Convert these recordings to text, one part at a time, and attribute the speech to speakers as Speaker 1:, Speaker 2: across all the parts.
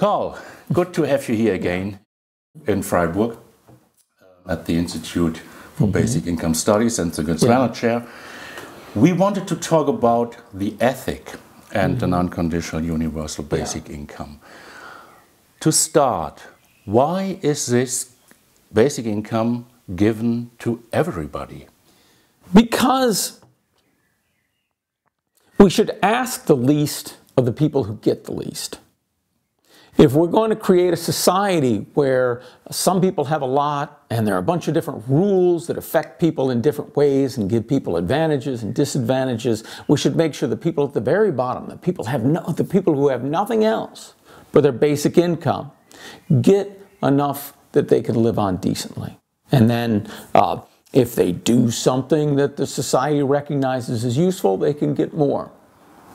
Speaker 1: Karl, good to have you here again in Freiburg uh, at the Institute for mm -hmm. Basic Income Studies and the Götz Werner yeah. Chair. We wanted to talk about the ethic and mm -hmm. the non-conditional universal basic yeah. income. To start, why is this basic income given to everybody?
Speaker 2: Because we should ask the least of the people who get the least. If we're going to create a society where some people have a lot and there are a bunch of different rules that affect people in different ways and give people advantages and disadvantages, we should make sure the people at the very bottom, the people have no, the people who have nothing else but their basic income, get enough that they can live on decently. And then uh, if they do something that the society recognizes as useful, they can get more.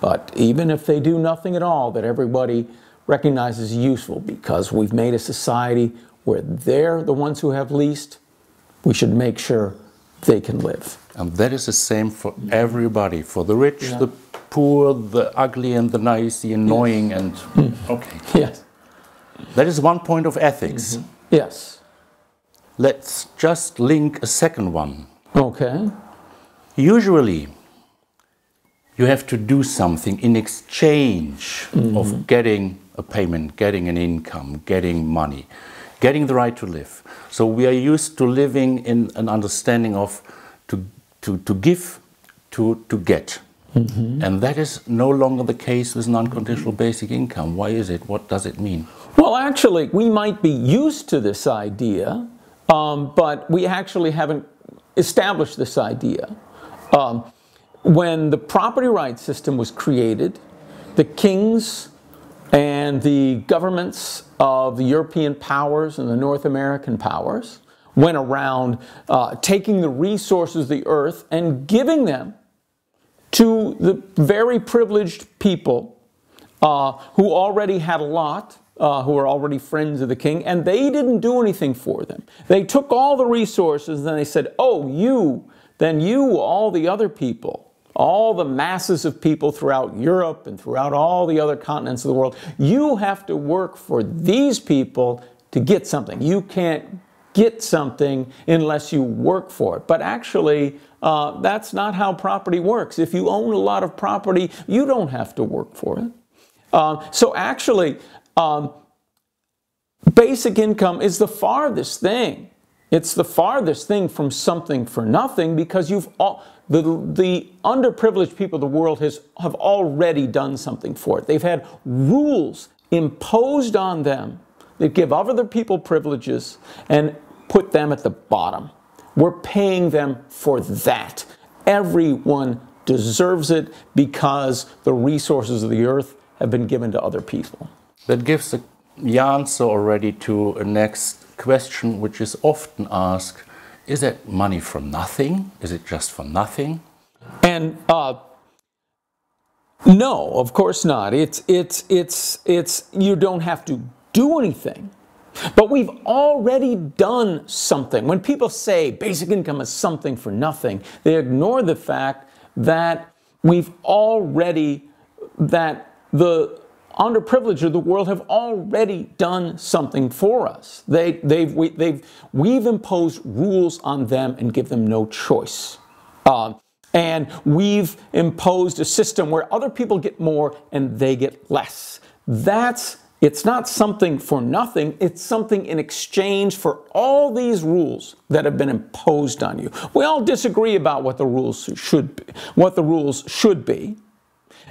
Speaker 2: But even if they do nothing at all that everybody recognizes useful because we've made a society where they're the ones who have least, we should make sure they can live.
Speaker 1: And that is the same for everybody, for the rich, yeah. the poor, the ugly and the nice, the annoying yes. and
Speaker 2: mm. okay. Yes.
Speaker 1: That is one point of ethics.
Speaker 2: Mm -hmm. Yes.
Speaker 1: Let's just link a second one.
Speaker 2: Okay.
Speaker 1: Usually you have to do something in exchange mm -hmm. of getting a payment, getting an income, getting money, getting the right to live. So we are used to living in an understanding of to, to, to give, to, to get. Mm -hmm. And that is no longer the case with non-conditional basic income. Why is it? What does it mean?
Speaker 2: Well, actually, we might be used to this idea, um, but we actually haven't established this idea. Um, when the property rights system was created, the kings and the governments of the European powers and the North American powers went around uh, taking the resources of the earth and giving them to the very privileged people uh, who already had a lot, uh, who were already friends of the king, and they didn't do anything for them. They took all the resources and they said, Oh, you, then you, all the other people, all the masses of people throughout Europe and throughout all the other continents of the world, you have to work for these people to get something. You can't get something unless you work for it. But actually, uh, that's not how property works. If you own a lot of property, you don't have to work for it. Uh, so actually, um, basic income is the farthest thing. It's the farthest thing from something for nothing because you've all, the, the underprivileged people of the world has, have already done something for it. They've had rules imposed on them that give other people privileges and put them at the bottom. We're paying them for that. Everyone deserves it because the resources of the earth have been given to other people.
Speaker 1: That gives the answer already to a next question, which is often asked is that money for nothing? Is it just for nothing?
Speaker 2: And uh, no, of course not. It's it's it's it's you don't have to do anything. But we've already done something. When people say basic income is something for nothing, they ignore the fact that we've already that the underprivileged of the world have already done something for us. They, they've, we, they've, we've imposed rules on them and give them no choice. Uh, and we've imposed a system where other people get more and they get less. That's it's not something for nothing, it's something in exchange for all these rules that have been imposed on you. We all disagree about what the rules should be, what the rules should be.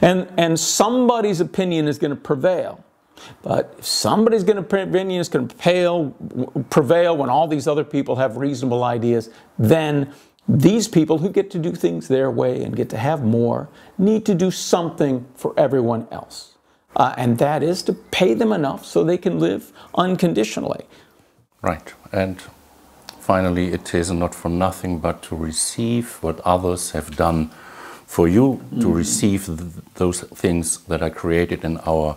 Speaker 2: And, and somebody's opinion is going to prevail. But if somebody's going to opinion is going to prevail, prevail when all these other people have reasonable ideas, then these people who get to do things their way and get to have more need to do something for everyone else. Uh, and that is to pay them enough so they can live unconditionally.
Speaker 1: Right. And finally, it is not for nothing but to receive what others have done for you mm -hmm. to receive th those things that are created in our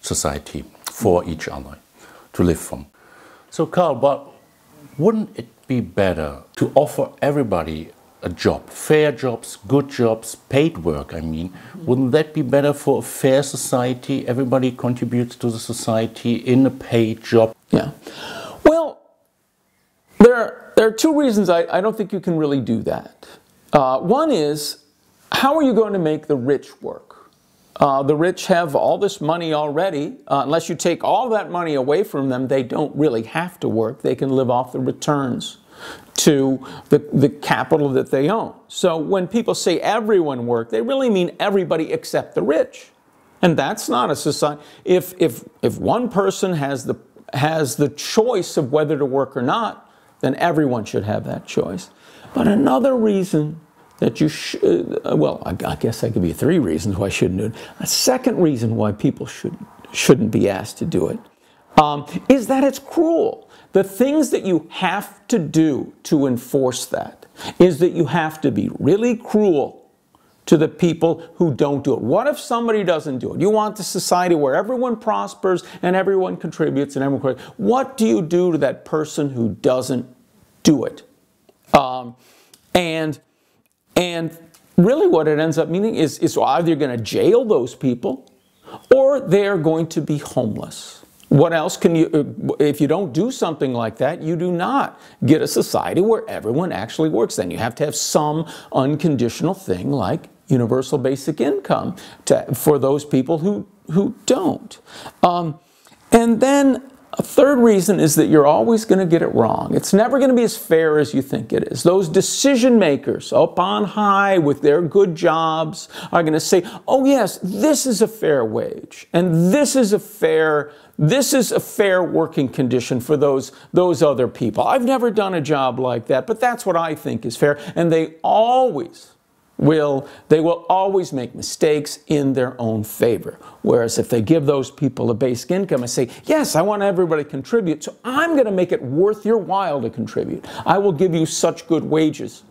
Speaker 1: society for each other to live from. So, Karl, but wouldn't it be better to offer everybody a job, fair jobs, good jobs, paid work, I mean, wouldn't that be better for a fair society? Everybody contributes to the society in a paid job.
Speaker 2: Yeah. Well, there are, there are two reasons I, I don't think you can really do that. Uh, one is, how are you going to make the rich work? Uh, the rich have all this money already. Uh, unless you take all that money away from them, they don't really have to work. They can live off the returns to the, the capital that they own. So when people say everyone work, they really mean everybody except the rich. And that's not a society. If, if, if one person has the, has the choice of whether to work or not, then everyone should have that choice. But another reason that you should, uh, well, I, I guess I give you three reasons why I shouldn't do it. A second reason why people should, shouldn't be asked to do it um, is that it's cruel. The things that you have to do to enforce that is that you have to be really cruel to the people who don't do it. What if somebody doesn't do it? You want the society where everyone prospers and everyone contributes and everyone. What do you do to that person who doesn't do it? Um, and and really, what it ends up meaning is is either you're going to jail those people, or they're going to be homeless. What else can you, uh, if you don't do something like that, you do not get a society where everyone actually works. Then you have to have some unconditional thing like universal basic income to, for those people who, who don't. Um, and then a third reason is that you're always going to get it wrong. It's never going to be as fair as you think it is. Those decision makers up on high with their good jobs are going to say, oh, yes, this is a fair wage, and this is a fair. This is a fair working condition for those, those other people. I've never done a job like that, but that's what I think is fair. And they always will they will always make mistakes in their own favor. Whereas if they give those people a basic income and say, yes, I want everybody to contribute, so I'm going to make it worth your while to contribute. I will give you such good wages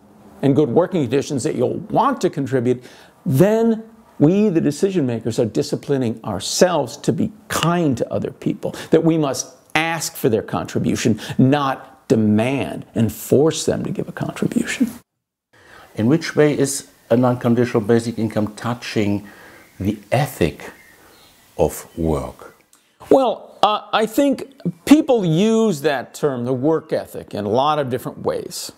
Speaker 2: and good working conditions that you'll want to contribute, then we, the decision makers, are disciplining ourselves to be kind to other people, that we must ask for their contribution, not demand and force them to give a contribution.
Speaker 1: In which way is an unconditional basic income touching the ethic of work?
Speaker 2: Well, uh, I think people use that term, the work ethic, in a lot of different ways.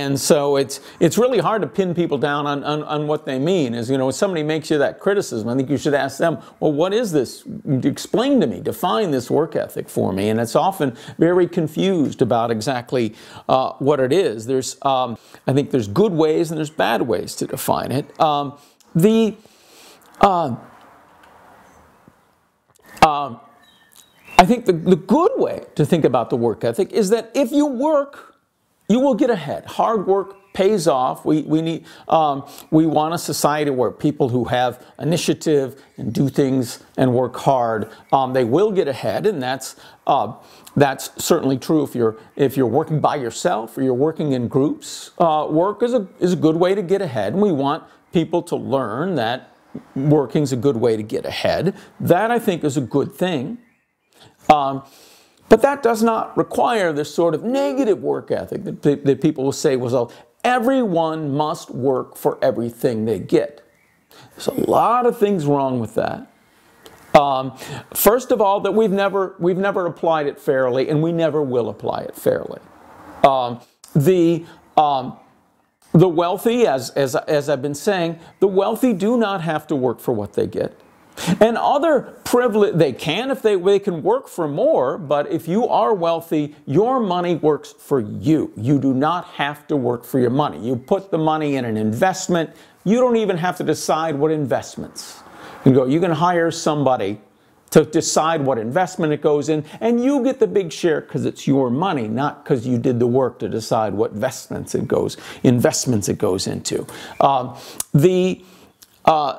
Speaker 2: And so it's it's really hard to pin people down on, on, on, what they mean. Is you know, when somebody makes you that criticism, I think you should ask them, well, what is this? Explain to me, define this work ethic for me. And it's often very confused about exactly uh, what it is. There's um, I think there's good ways and there's bad ways to define it. Um, the uh, uh, I think the, the good way to think about the work ethic is that if you work you will get ahead. Hard work pays off. We, we, need, um, we want a society where people who have initiative and do things and work hard, um, they will get ahead, and that's, uh, that's certainly true if you're, if you're working by yourself or you're working in groups. Uh, work is a, is a good way to get ahead, and we want people to learn that working is a good way to get ahead. That, I think, is a good thing. Um, but that does not require this sort of negative work ethic that, that people will say, well, everyone must work for everything they get. There's a lot of things wrong with that. Um, first of all, that we've never, we've never applied it fairly, and we never will apply it fairly. Um, the, um, the wealthy, as, as, as I've been saying, the wealthy do not have to work for what they get. And other privilege, they can if they, they can work for more, but if you are wealthy, your money works for you. You do not have to work for your money. You put the money in an investment. You don't even have to decide what investments. You go, you can hire somebody to decide what investment it goes in, and you get the big share because it's your money, not because you did the work to decide what investments it goes investments it goes into. Um, the uh,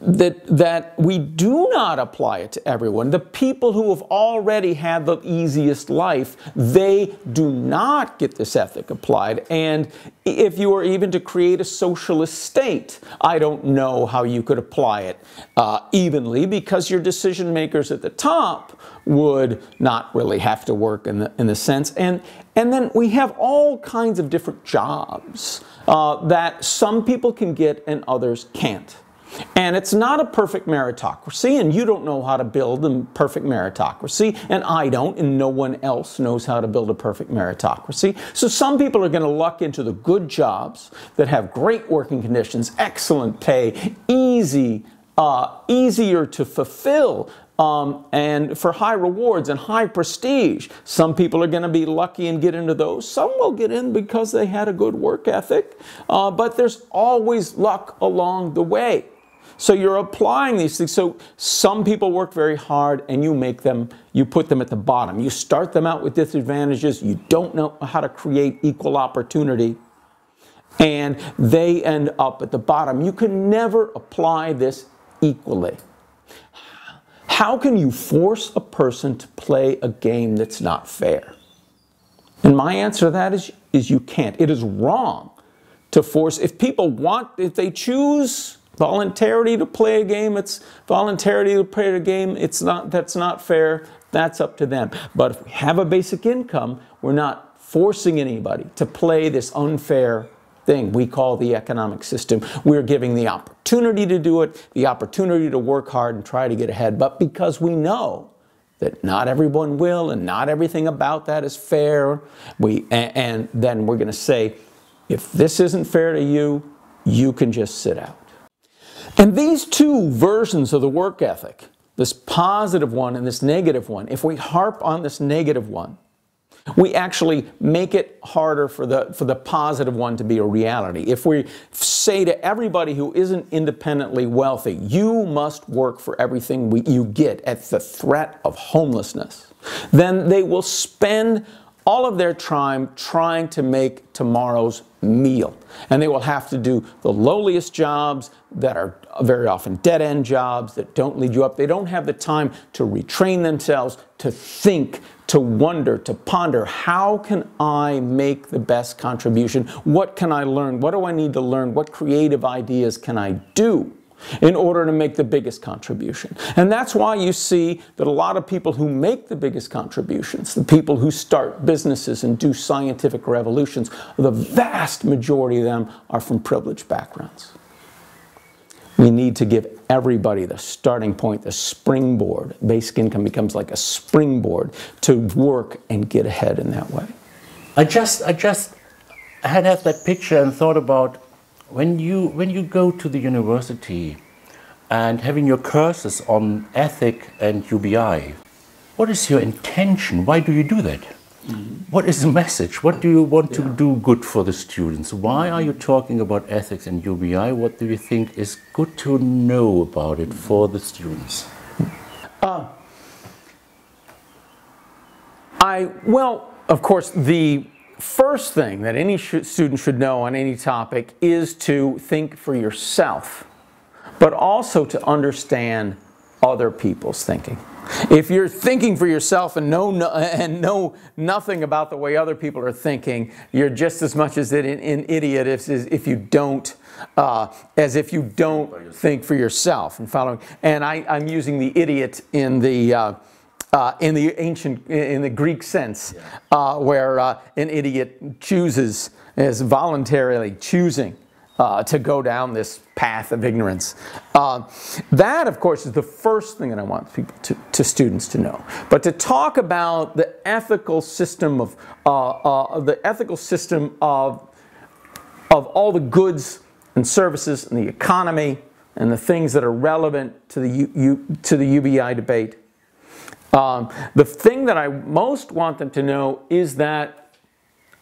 Speaker 2: that, that we do not apply it to everyone. The people who have already had the easiest life, they do not get this ethic applied. And if you were even to create a socialist state, I don't know how you could apply it uh, evenly because your decision makers at the top would not really have to work in the, in the sense. And, and then we have all kinds of different jobs. Uh, that some people can get and others can't. And it's not a perfect meritocracy, and you don't know how to build a perfect meritocracy, and I don't, and no one else knows how to build a perfect meritocracy. So some people are going to luck into the good jobs that have great working conditions, excellent pay, easy, uh, easier to fulfill um, and for high rewards and high prestige. Some people are going to be lucky and get into those. Some will get in because they had a good work ethic, uh, but there's always luck along the way. So you're applying these things. So some people work very hard and you make them, you put them at the bottom. You start them out with disadvantages. You don't know how to create equal opportunity. And they end up at the bottom. You can never apply this equally. How can you force a person to play a game that's not fair? And my answer to that is, is you can't. It is wrong to force, if people want, if they choose voluntarily to play a game, it's voluntarily to play a game, it's not, that's not fair, that's up to them. But if we have a basic income, we're not forcing anybody to play this unfair thing we call the economic system. We're giving the opportunity to do it, the opportunity to work hard and try to get ahead. But because we know that not everyone will and not everything about that is fair, we, and, and then we're going to say, if this isn't fair to you, you can just sit out. And these two versions of the work ethic, this positive one and this negative one, if we harp on this negative one, we actually make it harder for the, for the positive one to be a reality. If we say to everybody who isn't independently wealthy, you must work for everything we, you get at the threat of homelessness, then they will spend all of their time trying to make tomorrow's meal. And they will have to do the lowliest jobs that are very often dead end jobs that don't lead you up. They don't have the time to retrain themselves, to think, to wonder, to ponder how can I make the best contribution? What can I learn? What do I need to learn? What creative ideas can I do? In order to make the biggest contribution. And that's why you see that a lot of people who make the biggest contributions, the people who start businesses and do scientific revolutions, the vast majority of them are from privileged backgrounds. We need to give everybody the starting point, the springboard. Basic income becomes like a springboard to work and get ahead in that way.
Speaker 1: I just, I just had had that picture and thought about when you when you go to the university and having your courses on ethic and UBI, what is your intention? Why do you do that? Mm-hmm. What is the message? What do you want to do good for the students? Why are you talking about ethics and UBI? What do you think is good to know about it for the students? Uh,
Speaker 2: I well, of course, the first thing that any sh student should know on any topic is to think for yourself, but also to understand other people's thinking. If you're thinking for yourself and know, no, and know nothing about the way other people are thinking, you're just as much as an, an idiot as, if you don't, uh, as if you don't think for yourself and following. And I, am using the idiot in the uh, uh, in the ancient, in the Greek sense, uh, where uh, an idiot chooses, is voluntarily choosing uh, to go down this path of ignorance. Uh, that, of course, is the first thing that I want people to, to students to know. But to talk about the ethical system of uh, the ethical system of of all the goods and services and the economy and the things that are relevant to the U, U, to the UBI debate um, the thing that I most want them to know is that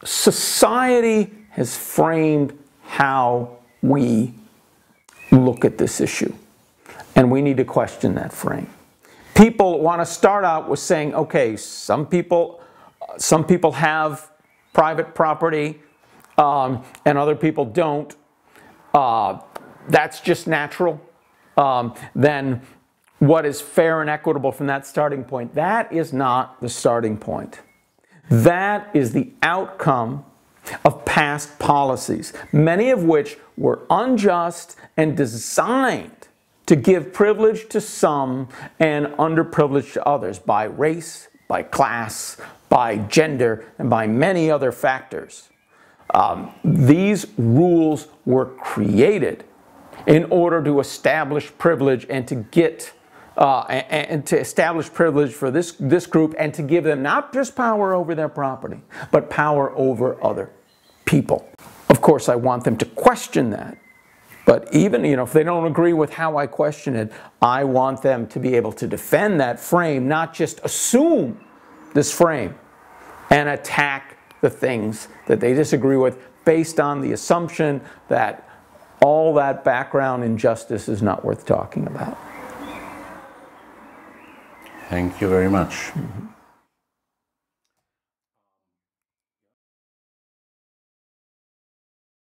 Speaker 2: society has framed how we look at this issue. And we need to question that frame. People want to start out with saying, okay, some people, some people have private property um, and other people don't. Uh, that's just natural. Um, then what is fair and equitable from that starting point. That is not the starting point. That is the outcome of past policies, many of which were unjust and designed to give privilege to some and underprivilege to others by race, by class, by gender, and by many other factors. Um, these rules were created in order to establish privilege and to get uh, and, and, to establish privilege for this, this group and to give them not just power over their property, but power over other people. Of course, I want them to question that. But even, you know, if they don't agree with how I question it, I want them to be able to defend that frame, not just assume this frame and attack the things that they disagree with based on the assumption that all that background injustice is not worth talking about.
Speaker 1: Thank you very much. Mm -hmm.